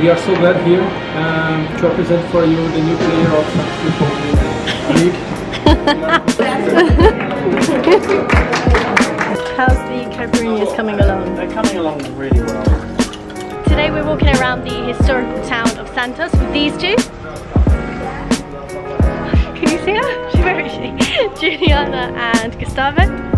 we are so glad here um, to present for you the new player of Football League. How's the Caipirinhas coming along? They're coming along really well. Today we're walking around the historical town of Santos with these two. Can you see her? She's very she? Juliana and Gustavo.